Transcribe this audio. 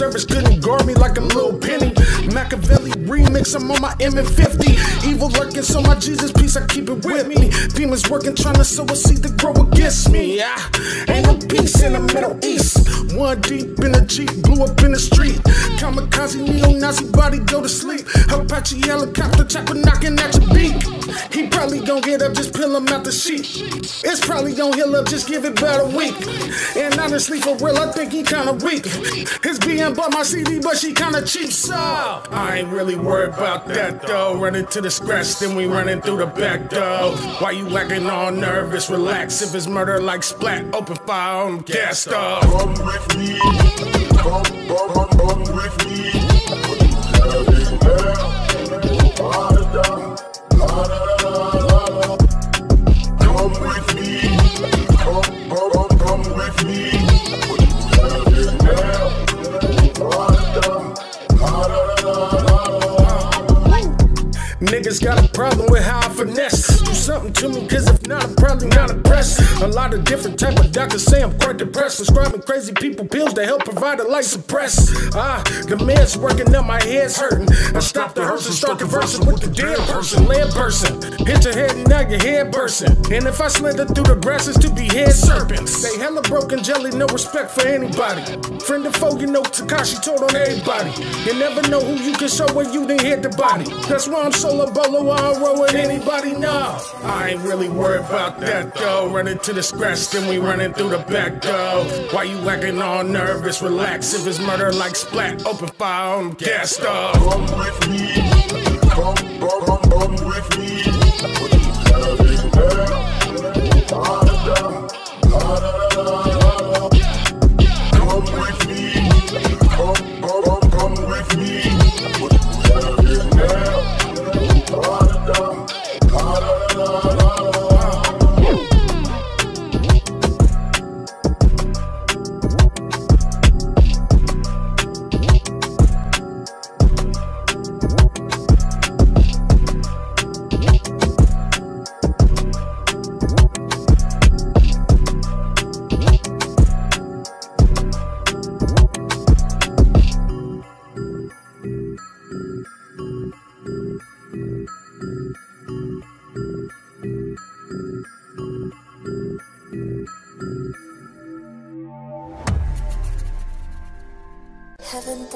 Service couldn't guard me like a little penny. Makaveli remix, I'm on my M50. Evil lurking, so my Jesus piece, I keep it with me. Demons working, trying to sow a seed to grow against me. Yeah, ain't no peace in the Middle East. One deep in a Jeep, blew up in the street. Kamikaze, neo Nazi body, go to sleep. Apache helicopter, chopper knocking at your beak. He probably gon' get up, just peel him out the sheet. It's probably gon' heal up, just give it about a week. And honestly, for real, I think he kinda weak. His BM bought my CD, but she kinda cheap, so I ain't really worried about that though. Running to the scratch, then we running through the back door. Why you acting all nervous? Relax, if it's murder like splat, open fire on gas stove. Niggas got a problem with how I finesse. Do something to me, cause if not, I'm probably not impressed. A lot of different type of doctors say I'm quite depressed. Prescribing crazy people pills to help provide a life suppress. Ah, the meds working up, my head's hurting. I stop the hearse and start conversing with the dead person, lead person. Hit your head and now your head bursting. And if I slither through the grasses to be head serpents. They hella broken jelly, no respect for anybody. Friend or foe, you know Tekashi told on everybody. You never know who you can show when you didn't hit the body. That's why I'm don't roll anybody now. I ain't really worried about that though. Running to the scratch, then we running through the back door. Why you acting all nervous? Relax, if it's murder like splat, open fire on gas stove. Come with me. Come, come, come with me. Heaven